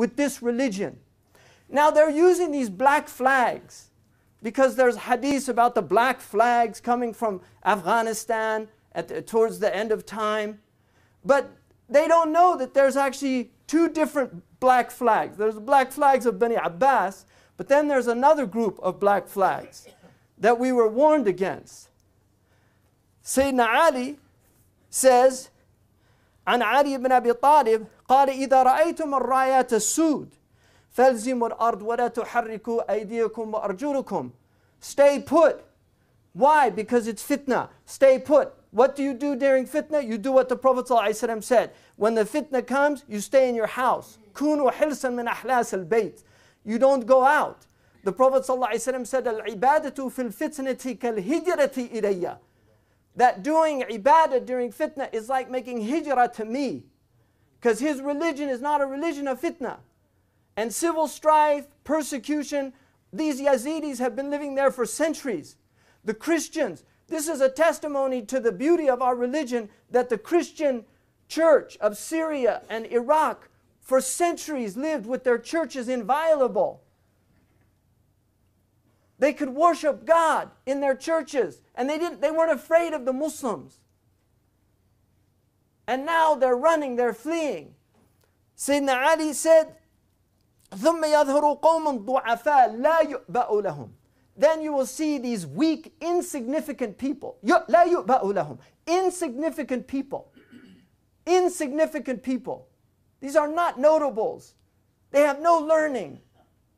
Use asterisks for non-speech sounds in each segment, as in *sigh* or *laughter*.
with this religion. Now they're using these black flags because there's hadiths about the black flags coming from Afghanistan at the, towards the end of time. But they don't know that there's actually two different black flags. There's the black flags of Bani Abbas, but then there's another group of black flags that we were warned against. Sayyidina Ali says, عن علي بن أبي طالب قال إذا رأيتم الرايات السود فالزموا الأرض ولا تحركوا أيديكم وأرجلكم Stay put. Why? Because it's fitna. Stay put. What do you do during fitna? You do what the Prophet ﷺ said. When the fitna comes, you stay in your house. كونوا حلسا من أحلاس البيت. You don't go out. The Prophet ﷺ said, العبادة في الفتنة كالهجرة إليّ that doing ibadah during fitna is like making hijrah to me. Because his religion is not a religion of fitna. And civil strife, persecution, these Yazidis have been living there for centuries. The Christians, this is a testimony to the beauty of our religion that the Christian church of Syria and Iraq for centuries lived with their churches inviolable. They could worship God in their churches and they didn't they weren't afraid of the Muslims. And now they're running, they're fleeing. Sayyidina Ali said, ثم يظهر قوم ضعفاء لا يؤبأ لهم. Then you will see these weak, insignificant people. لا يؤبأ لهم. Insignificant people. Insignificant people. These are not notables. They have no learning.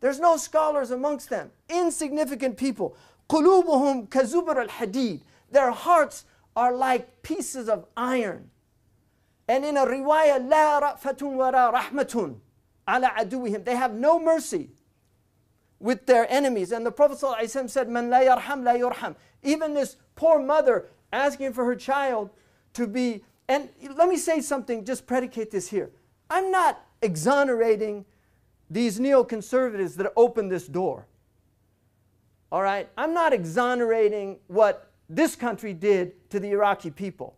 There's no scholars amongst them. Insignificant people. قلوبهم كزبر الحديد. Their hearts are like pieces of iron. And in a riwayah, لا رأفة ولا رحمة على عدوهم. They have no mercy with their enemies. And the Prophet ﷺ said, Man la yarham la yurham. Even this poor mother asking for her child to be, and let me say something, just predicate this here. I'm not exonerating these neoconservatives that opened this door. All right? I'm not exonerating what this country did to the Iraqi people.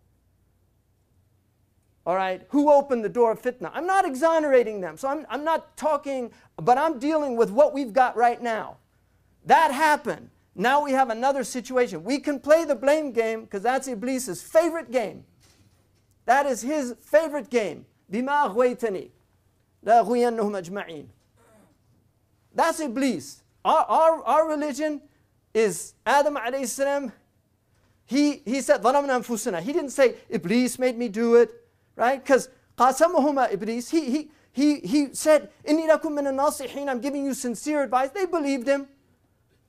All right? Who opened the door of fitna? I'm not exonerating them. So I'm, I'm not talking, but I'm dealing with what we've got right now. That happened. Now we have another situation. We can play the blame game because that's Iblis's favorite game. That is his favorite game. بما أغويتني لأغوينهم أجمعين that's Iblis. Our, our, our religion is Adam alayhi salam. He, he said, ظَلَمْنَا He didn't say, Iblis made me do it, right? Because قَاسَمُهُمَا Iblis. He, he, he, he said, إِنِّي لَكُم مِّنَ النَّاصِحِينَ I'm giving you sincere advice. They believed him.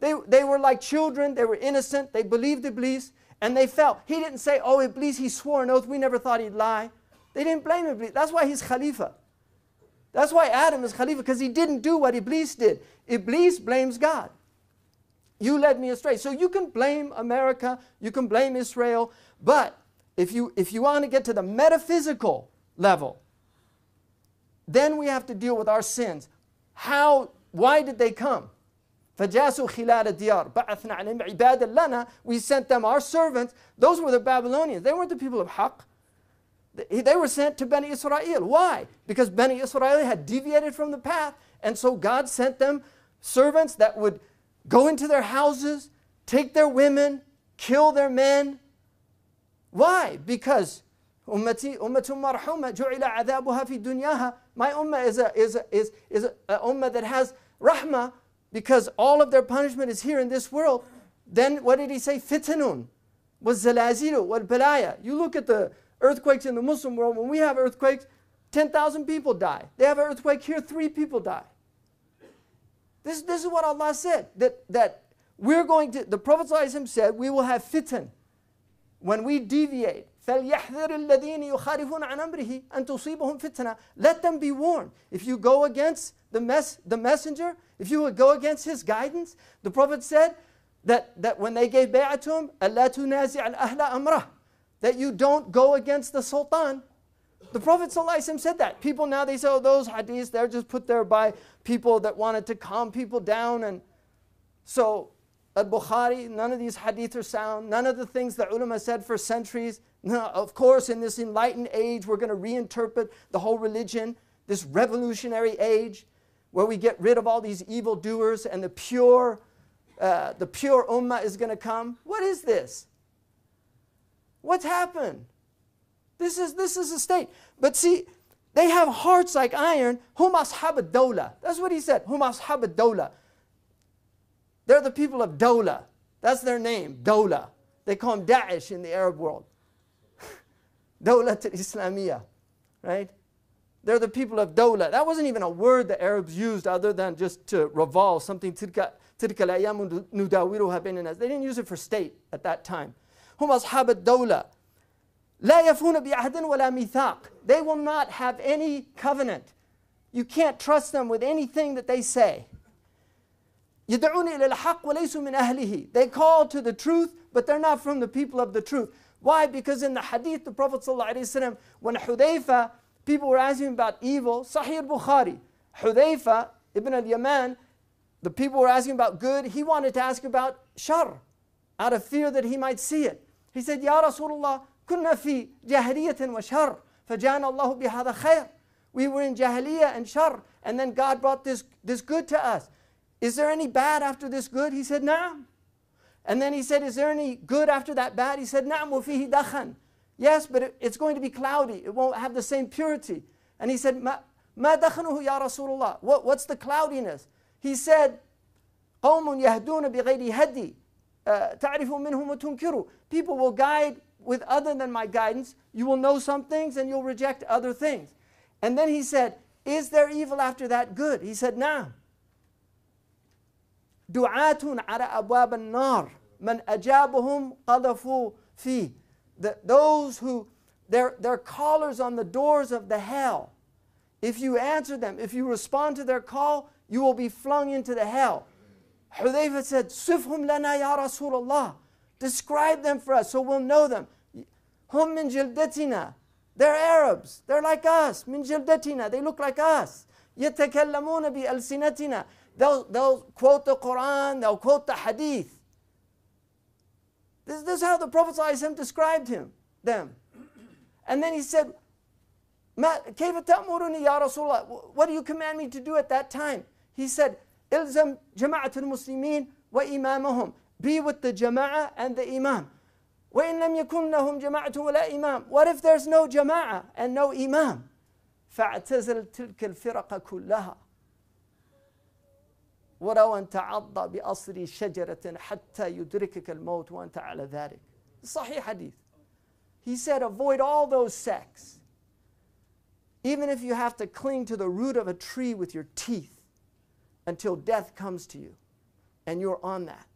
They, they were like children. They were innocent. They believed Iblis. And they fell. He didn't say, oh, Iblis, he swore an oath. We never thought he'd lie. They didn't blame Iblis. That's why he's Khalifa. That's why Adam is Khalifa, because he didn't do what Iblis did. Iblis blames God. You led me astray. So you can blame America, you can blame Israel, but if you, if you want to get to the metaphysical level, then we have to deal with our sins. How, why did they come? فجاسوا خلال الديار بعثنا عليهم عبادا لنا we sent them our servants those were the Babylonians they weren't the people of Haqq they were sent to Bani Israel. Why? Because Bani Israel had deviated from the path. And so God sent them servants that would go into their houses, take their women, kill their men. Why? Because ummati marhuma ju'ila adhabuha fi dunyaha. My ummah is a, is a, is, is a, ummah that has rahmah because all of their punishment is here in this world. Then what did he say? Fitanun was zalazilu wal balaya. You look at the earthquakes in the Muslim world, when we have earthquakes, 10,000 people die. They have an earthquake here, three people die. This, this is what Allah said that, that we're going to, the Prophet said, we will have fitan when we deviate. Let them be warned. If you go against the, mess, the messenger, if you would go against his guidance, the Prophet said that, that when they gave bay'ah to him, Allah tunazi al ahla that you don't go against the sultan. The Prophet said that. People now, they say, oh, those hadiths, they're just put there by people that wanted to calm people down. And so, Al-Bukhari, none of these hadiths are sound. None of the things that ulama said for centuries. No, of course, in this enlightened age, we're going to reinterpret the whole religion. this revolutionary age where we get rid of all these evil doers and the pure, uh, the pure ummah is going to come. What is this? What's happened? This is, this is a state. But see, they have hearts like iron. Hum ashab dola. That's what he said. Hum ashab dola. They're the people of Dola. That's their name, Dola. They call them Daesh in the Arab world. *laughs* Dola Islamiyah, right? They're the people of Dola. That wasn't even a word the Arabs used other than just to revolve something. They didn't use it for state at that time. هم أصحاب الدولة لا يفون بعهد ولا ميثاق. They will not have any covenant. You can't trust them with anything that they say. يدعون إلى الحق وليسوا من أهله. They call to the truth, but they're not from the people of the truth. Why? Because in the hadith, the Prophet ﷺ, when Hudayfa, people were asking about evil, Sahih Bukhari, Hudayfa ibn al-Yaman, the people were asking about good, he wanted to ask about shar, out of fear that he might see it. He said, Ya Rasulullah, كنا في جاهلية وشر فجانا الله بهذا خير. We were in jahiliyyah and shar, and then God brought this, this good to us. Is there any bad after this good? He said, Na'am. And then he said, Is there any good after that bad? He said, Na'am وفيه دخن. Yes, but it, it's going to be cloudy. It won't have the same purity. And he said, Ma, ma دخنه ya Rasulullah. What, what's the cloudiness? He said, قوم يهدون بغير هدي تعرف منهم وتنكروا. People will guide with other than my guidance. You will know some things and you'll reject other things. And then he said, Is there evil after that good? He said, Na'am. دعاة على أبواب النار من أجابهم قذفوا فيه the, those who they're, they're callers on the doors of the hell if you answer them if you respond to their call you will be flung into the hell Hudayfa said, Sifhum lana ya Rasulullah. Describe them for us so we'll know them. Hum min jildatina. They're Arabs. They're like us. Min jildatina. They look like us. Yatakallamuna bi alsinatina. They'll, they'll quote the Quran. They'll quote the Hadith. This, this is how the Prophet ﷺ described him, them. And then he said, What do you command me to do at that time? He said, إلزم جماعة المسلمين وإمامهم. Be with the jama'ah and the imam. وإن لم يكن لهم جماعة ولا إمام. What if there's no jama'ah and no imam? فاعتزل تلك الفرق كلها. ولو أن تعض بأصل شجرة حتى يدركك الموت وأنت على ذلك صحيح حديث He said avoid all those sects even if you have to cling to the root of a tree with your teeth until death comes to you and you're on that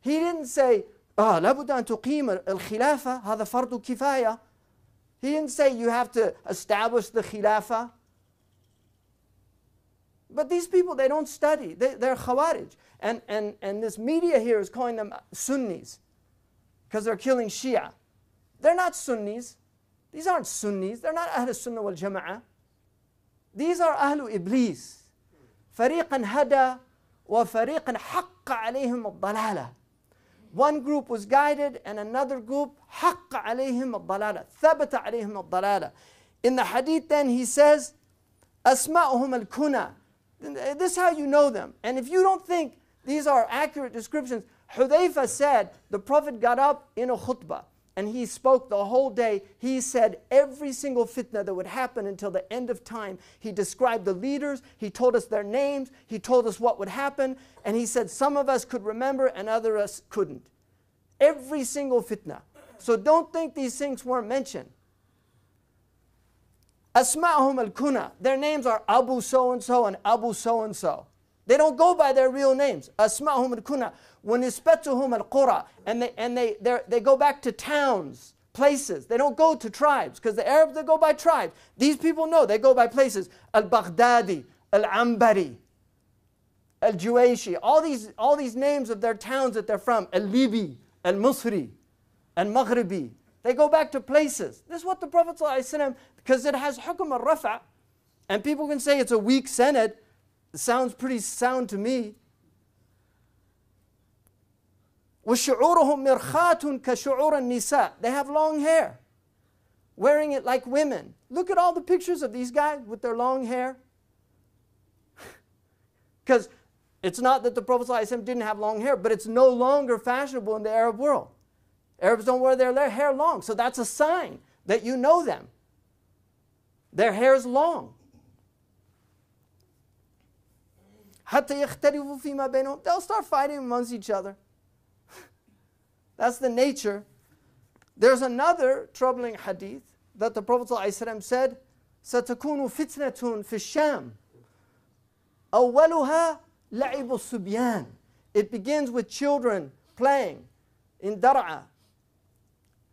He didn't say آه لابد أن تقيم الخلافة هذا فرض كفاية He didn't say you have to establish the khilafah But these people, they don't study. They, they're Khawarij. And, and, and this media here is calling them Sunnis because they're killing Shia. They're not Sunnis. These aren't Sunnis. They're not Ahl Sunnah wal Jama'ah. These are Ahl Iblis. فريقا هدى وفريقا حق عليهم الضلالة. One group was guided and another group حق عليهم الضلالة. ثبت عليهم الضلالة. In the hadith then he says أسماؤهم الكنى this is how you know them. And if you don't think these are accurate descriptions, Hudayfa said the Prophet got up in a khutbah and he spoke the whole day. He said every single fitna that would happen until the end of time. He described the leaders, he told us their names, he told us what would happen, and he said some of us could remember and other us couldn't. Every single fitna. So don't think these things weren't mentioned. Asma'hum al-kuna. Their names are Abu so-and-so and Abu so-and-so. They don't go by their real names. Asma'hum al-kuna. Wanisbatuhum al-qura. And, they, and they, they go back to towns, places. They don't go to tribes because the Arabs, they go by tribes. These people know, they go by places. Al-Baghdadi, Al-Ambari, Al-Juwaishi. All these, all these names of their towns that they're from. Al-Libi, Al-Musri, Al-Maghribi. They go back to places. This is what the Prophet ﷺ because it has hukum al-rafa. And people can say it's a weak sanad It sounds pretty sound to me. وشعورهم مرخات كشعور النساء. They have long hair. wearing it like women. Look at all the pictures of these guys with their long hair. *laughs* Because it's not that the Prophet ﷺ didn't have long hair, but it's no longer fashionable in the Arab world. Arabs don't wear their hair long, so that's a sign that you know them. Their hair is long. They'll start fighting amongst each other. That's the nature. There's another troubling hadith that the Prophet ﷺ said, ستكون فتنة في الشام أولها لعب الصبيان It begins with children playing in Dar'a.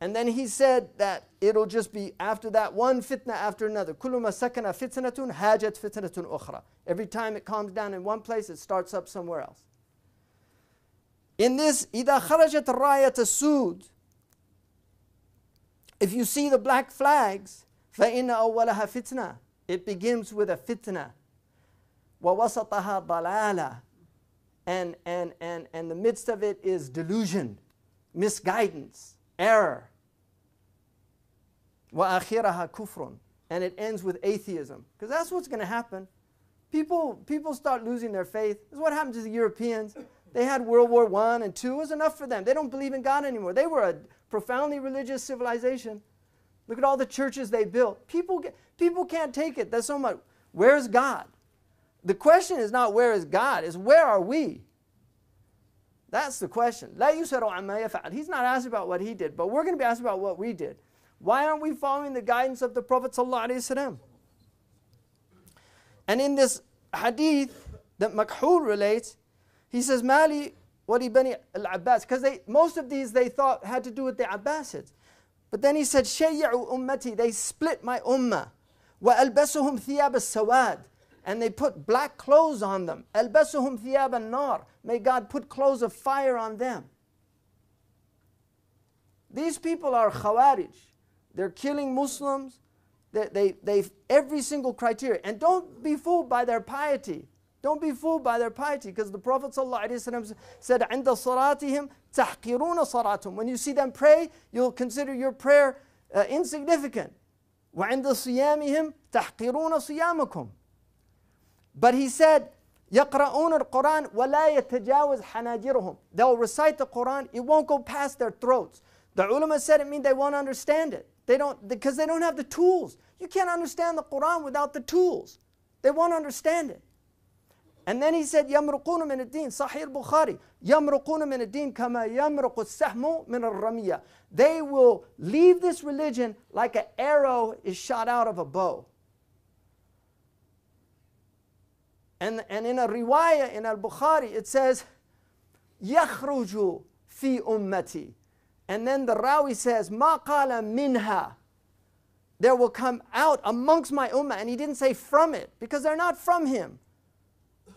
And then he said that it'll just be after that one fitna after another. كل ما سكن فتنة هاجت فتنة أخرى. Every time it calms down in one place, it starts up somewhere else. In this, إذا خرجت راية السود If you see the black flags, فإن أولها فتنة. It begins with a fitna. ووسطها ضلالة. And, and, and, and the midst of it is delusion, misguidance, error. وآخرها كفر. And it ends with atheism. Because that's what's going to happen. People, people start losing their faith. This is what happened to the Europeans. They had World War I and II. It was enough for them. They don't believe in God anymore. They were a profoundly religious civilization. Look at all the churches they built. People, get, people can't take it. That's so much. Where's God? The question is not where is God, is where are we? That's the question. He's not asked about what he did, but we're going to be asked about what we did. Why aren't we following the guidance of the Prophet? And in this hadith that Makhul relates, he says, Mali wali bani al-Abbas, because most of these they thought had to do with the Abbasids. But then he said, Shayya'u ummati, they split my ummah. Wa albasuhum thiyab al-sawad. And they put black clothes on them. Albasuhum thiyab al-nar. May God put clothes of fire on them. These people are khawarij. They're killing Muslims. They, they, they, every single criteria. And don't be fooled by their piety. Don't be fooled by their piety because the Prophet ﷺ said, عند صلاتهم تحقرون صلاتهم. When you see them pray, you'll consider your prayer uh, insignificant. وعند صيامهم تحقرون صيامكم. But he said, يقرؤون القرآن ولا يتجاوز حناجرهم. They'll recite the Quran, it won't go past their throats. The ulama said it means they won't understand it. They don't, because they don't have the tools. You can't understand the Quran without the tools. They won't understand it. And then he said, يَمْرُقُونَ مِنَ الدِّينِ Sahih Bukhari. يَمْرُقُونَ مِنَ الدِّينِ كَمَا يَمْرُقُ السَّحْمُ مِنَ الرَّمِيَّةِ They will leave this religion like an arrow is shot out of a bow. And, and in a riwayah in al-Bukhari, it says, يَخْرُجُ فِي أُمَّتِي And then the Rawi says, Ma qala minha. There will come out amongst my ummah. And he didn't say from it, because they're not from him.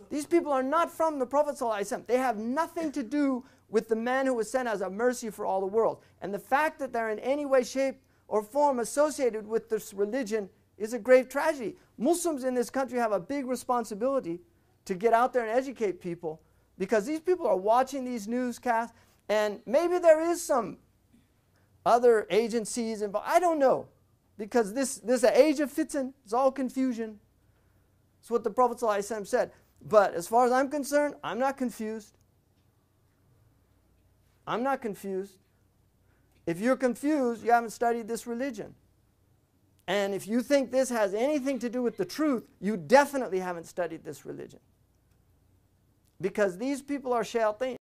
These people are not from the Prophet. They have nothing to do with the man who was sent as a mercy for all the world. And the fact that they're in any way, shape, or form associated with this religion is a grave tragedy. Muslims in this country have a big responsibility to get out there and educate people because these people are watching these newscasts and maybe there is some other agencies involved. I don't know. Because this, this age of fitan, it's all confusion. It's what the Prophet said. But as far as I'm concerned, I'm not confused. I'm not confused. If you're confused, you haven't studied this religion. And if you think this has anything to do with the truth, you definitely haven't studied this religion. Because these people are shayateen.